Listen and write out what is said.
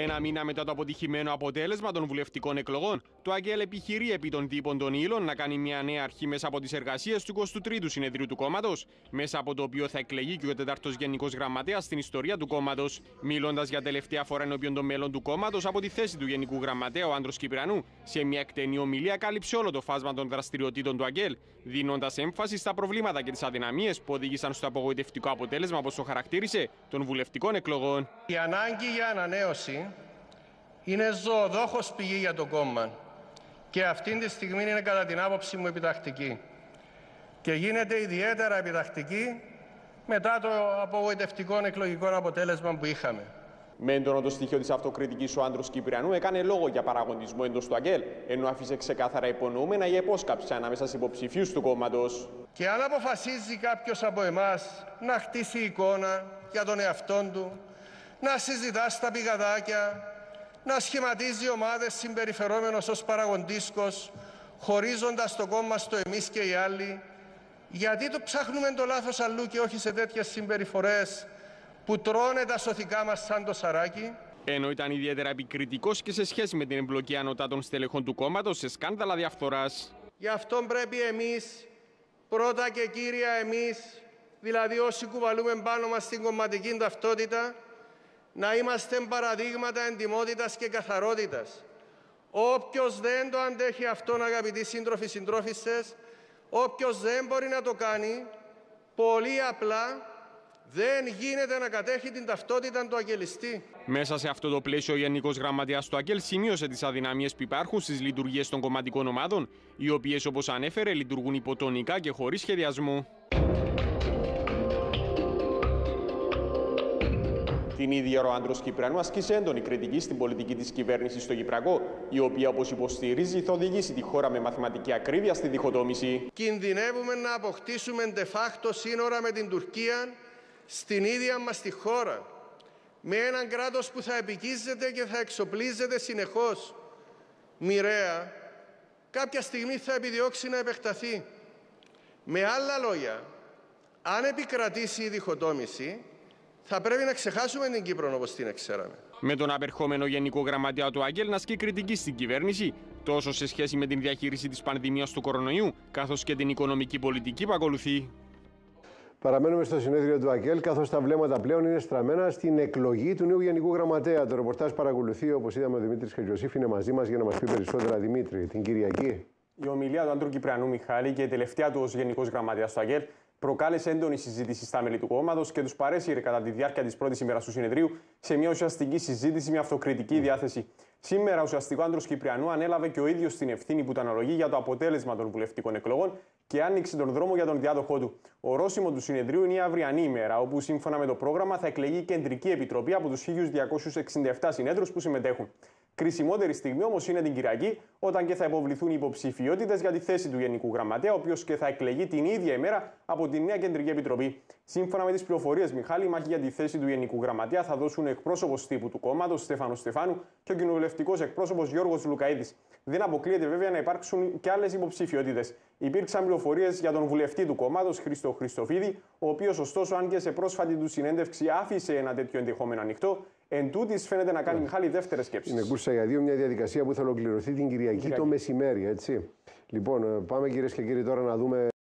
Ένα μήνα μετά το αποτυχημένο αποτέλεσμα των βουλευτικών εκλογών, το ΑΚΕΛ επιχειρεί επί των τύπων των ύλων να κάνει μια νέα αρχή μέσα από τις εργασίες του 23ου συνεδρίου του κόμματος, μέσα από το οποίο θα εκλεγεί και ο τέταρτος Γενικός Γραμματέας στην ιστορία του κόμματος. Μιλώντας για τελευταία φορά ενώπιον των μέλων του κόμματος από τη θέση του Γενικού Γραμματέα, ο Άντρος Κυπρανού, σε μια εκτενή ομιλία κάλυψε όλο το φάσμα των δραστηριοτήτων του ΑΚΕΛ, δίνοντας έμφαση στα προβλήματα και τις αδυναμίες που οδήγησαν στο απογοητευτικό αποτέλεσμα, όπως το χαρακτήρισε, των βουλευτικών εκλογών. Η ανάγκη για ανανέωση είναι ζωοδόχος πηγή για το κόμμα και αυτή τη στιγμή είναι κατά την άποψη μου επιτακτική και γίνεται ιδιαίτερα επιτακτική μετά το απογοητευτικό εκλογικό αποτέλεσμα που είχαμε. Με έντονο το στοιχείο της αυτοκριτικής, ο άντρος Κυπριανού έκανε λόγο για παραγωνισμό εντός του ΑΚΕΛ, ενώ άφησε ξεκάθαρα υπονοούμενα για υπόσκαψη ανάμεσα σε υποψηφίους του κόμματος. Και αν αποφασίζει κάποιος από εμάς να χτίσει εικόνα για τον εαυτό του, να συζητά στα πηγαδάκια, να σχηματίζει ομάδες συμπεριφερόμενος ως παραγοντίσκος, χωρίζοντας το κόμμα στο εμείς και οι άλλοι, γιατί το ψάχνουμε το λάθος αλλού και όχι σε τέτοιες συμπεριφορές που τρώνε τα σωθικά μας σαν το σαράκι; Ενώ ήταν ιδιαίτερα επικριτικός και σε σχέση με την εμπλοκή ανωτάτων στελεχών του κόμματος σε σκάνδαλα διαφθοράς. Γι' αυτό πρέπει εμείς, πρώτα και κύρια εμείς, δηλαδή όσοι κουβαλούμε πάνω μας την κομματική ταυτότητα, να είμαστε παραδείγματα εντιμότητας και καθαρότητας. Όποιος δεν το αντέχει αυτόν, αγαπητοί σύντροφοι συντρόφισσες, όποιος δεν μπορεί να το κάνει, πολύ απλά δεν γίνεται να κατέχει την ταυτότητα του αγγελιστή. Μέσα σε αυτό το πλαίσιο, ο Γενικός Γραμματέας του ΑΚΕΛ σημείωσε τις αδυναμίες που υπάρχουν στις λειτουργίες των κομματικών ομάδων, οι οποίες, όπως ανέφερε, λειτουργούν υποτονικά και χωρίς σχεδιασμό. Την ίδια ο άντρος Κυπρανού ασκήσε έντονη κριτική στην πολιτική της κυβέρνησης στο Κυπρακό, η οποία, όπως υποστηρίζει, θα οδηγήσει τη χώρα με μαθηματική ακρίβεια στη διχοτόμηση. Κινδυνεύουμε να αποκτήσουμε de facto σύνορα με την Τουρκία στην ίδια μας τη χώρα. Με έναν κράτος που θα επικίζεται και θα εξοπλίζεται συνεχώς. Μοιραία, κάποια στιγμή θα επιδιώξει να επεκταθεί. Με άλλα λόγια, αν επικρατήσει η διχοτόμηση, θα πρέπει να ξεχάσουμε την Κύπρο όπως την ξέραμε. Με τον απερχόμενο Γενικό Γραμματέα του Άγγελ να ασκεί κριτική στην κυβέρνηση, τόσο σε σχέση με την διαχείριση της πανδημίας του κορονοϊού, καθώς και την οικονομική πολιτική που ακολουθεί. Παραμένουμε στο συνέδριο του ΑΚΕΛ, καθώς τα βλέμματα πλέον είναι στραμμένα στην εκλογή του νέου Γενικού Γραμματέα. Το ρεπορτάζ παρακολουθεί, όπως είδαμε, ο Δημήτρης Χατζοσήφ είναι μαζί μας για να μας πει περισσότερα. Δημήτρη, την Κυριακή. Η ομιλία του Άντρου Κυπριανού Μιχάλη και η τελευταία του ως Γενικός Γραμματέας του ΑΚΕΛ προκάλεσε έντονη συζήτηση στα μέλη του κόμματος και τους παρέσυρε κατά τη διάρκεια της πρώτης ημέρας του συνεδρίου σε μια ουσιαστική συζήτηση με αυτοκριτική διάθεση. Σήμερα, ουσιαστικό άντρος Κυπριανού ανέλαβε και ο ίδιος την ευθύνη που τα αναλογεί για το αποτέλεσμα των βουλευτικών εκλογών και άνοιξε τον δρόμο για τον διάδοχό του. Ορόσημο του συνεδρίου είναι η αυριανή ημέρα, όπου σύμφωνα με το πρόγραμμα θα εκλεγεί κεντρική επιτροπή από τους 1.267 συνέδρους που συμμετέχουν. Κρισιμότερη στιγμή όμως είναι την Κυριακή, όταν και θα υποβληθούν οι υποψηφιότητες για τη θέση του Γενικού Γραμματέα, ο οποίος και θα εκλεγεί την ίδια ημέρα από τη νέα Κεντρική Επιτροπή. Σύμφωνα με τις πληροφορίες, Μιχάλη, η μάχη για τη θέση του Γενικού Γραμματέα θα δώσουν εκπρόσωπος τύπου του κόμματος, Στέφανο Στεφάνου, και ο κοινοβουλευτικός εκπρόσωπος Γιώργος Λουκαίδης. Δεν αποκλείεται βέβαια να υπάρξουν και άλλες υποψηφιότητες. Υπήρξαν πληροφορίες για τον βουλευτή του κόμματος, Χρήστο Χριστοφίδη, ο οποίος ωστόσο, αν και σε πρόσφατη του συνέντευξη άφησε ένα τέτοιο ενδεχόμενο ανοιχτό, Εν τούτης φαίνεται να κάνει Μιχάλη δεύτερες σκέψεις. Είναι κούρσα για δύο μια διαδικασία που θα ολοκληρωθεί την Κυριακή, Κυριακή. το μεσημέρι, έτσι. Λοιπόν, ε, πάμε κυρίες και κύριοι τώρα να δούμε